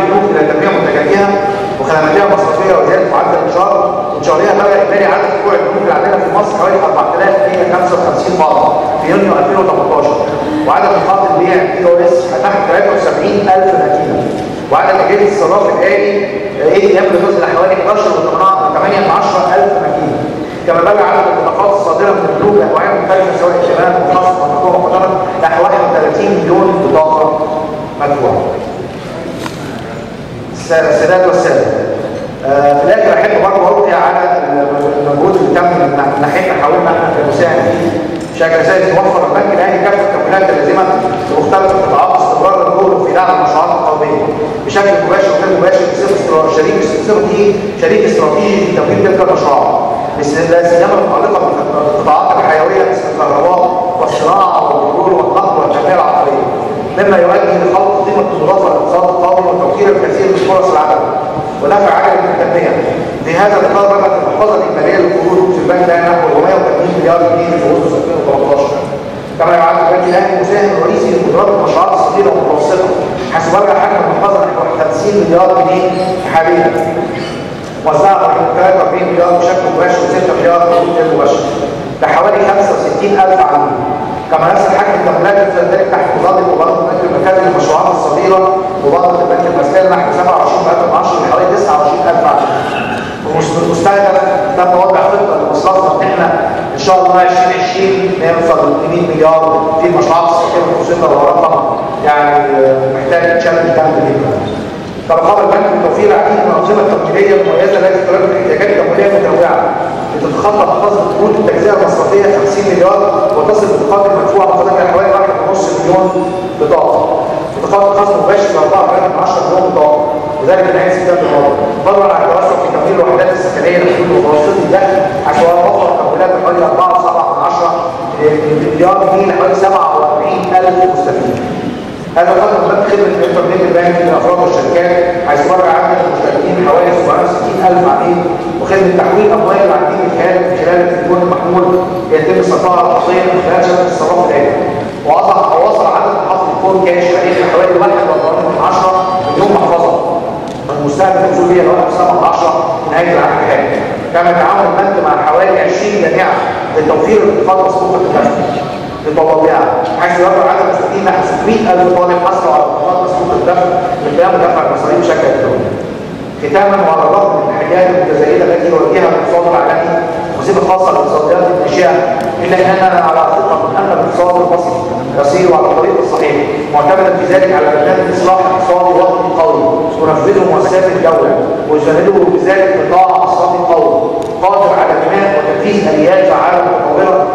يجوز إلى تنميه متجانيه وخدماتيه مصرفية وزياده معدل الانشار الله بلغ اجمالي عدد فروع البنوك العاديه في مصر حوالي 4155 مره في يونيو 2018 وعدد نقاط البيع بي أو اس فتحت 73000 متينه وعدد أجهزة الصراف الآلي اي تي ام لجزء حوالي 11.8 متينة. كما بلغ عدد البطاقات الصادرة من البنوك انواعها مختلفة سواء الشباب السادات والساده آه، في الآخر أحب برضه اوقي على المجهود اللي تم من ناحيتنا حاولنا إحنا كمساعد فيه بشكل اساسي توفر البنك الاهلي كافة التمويلات اللازمة لمختلف القطاعات استمرار الدور في دعم المشروعات القومية. بشكل مباشر وغير مباشر بصفة شريك بصفته شريك استراتيجي في تمويل تلك المشروعات لا سيما المتعلقه بالقطاعات الحيوية مثل الكهرباء والصناعة والبترول والنقل والتنميه العقاريه مما يؤدي لخلق قيمة المضافه وتوفير الكثير من فرص العمل. ونفع عجل من التنمية. في هذا الاطار بلغت المحفظه الاجماليه للقروض في البنك الاهلي نحو 480 مليار جنيه في اغسطس 2013 كما يعد البنك الاهلي مساهم رئيسي لقدرات المشروعات الصغيره والمتوسطه حيث بلغ حجم المحفظة نحو 50 مليار جنيه حاليا. من 43 مليار بشكل مباشر و6 مليار بشكل غير مباشر. لحوالي 65000 عميل. كما نفس حجم التمويلات ذلك تحت مبادره البنك المركزي للمشروعات الصغيرة مبادره البنك المركزي نحو 27000 لحوالي 29000 عميل تم وضع خطة لمصلحتنا إن إحنا إن شاء الله 2020 نوصل ل 100 مليار في المشروعات الصغيره والمتوسطه وهو رقم يعني محتاج يتشال جامد جدا. فرقم البنك بتوفير العديد من الأنظمة التمويليه المميزة التي تلبي الاحتياجات التمويلية المتنوعه لتتخطى محفظه قروض التجزئة المصرفية 50 مليار وتصل بطاقات المدفوعه مقدمه حوالي 1.5 مليون بطاقة. بطاقات الخصم مباشر ب 4.10 مليون بطاقة وذلك انعكاس الدم المرض بدرا على التوسع في تمويل الوحدات السكنية لحدود متوسط الدخل عشان وفر تمويلات حوالي 4.7 آه، مليار جنيه لحوالي 47000 مستفيد. هذا قدر من خدمه الإنترنت البنكي للافراد والشركات حيث مر عدد المشتركين حوالي 760000 عميل وخدمة تحويل اموال العميل من خلال من خلال التليفون المحمول يتم استطاعة التغطيه من خلال شبكة الصرافه العلمي ووصل وصل عدد محطات الفور كاش حوالي 1 المستهدف الوصول بها لواحد سبعة عشرة نهاية العام الحالي كما يتعاون البنك مع حوالي 20 جامعة لتوفير الانتقال مصروفة الدخل للطلابيات حيث يظهر عدد المستفيدين نحو 600000 طالب حصلوا على انتقال مصروفة الدخل لقيام دفع المصاريف بشكل الكتروني. ختاما وعلى الرغم من التحديات المتزايدة التي يواجهها الاقتصاد العالمي وصفة خاصة بالاقتصاديات الناشئة إلا أننا على ثقة من أن الاقتصاد المصري يسير على الطريق الصحيح معتمدا في ذلك على برنامج إصلاح اقتصادي ونفذه مؤسسات الدولة ويساعده بذلك قطاع طاعة قوي قادر على بناء وتنفيذ آليات فعالة متطورة